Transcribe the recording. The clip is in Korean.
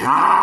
Yeah.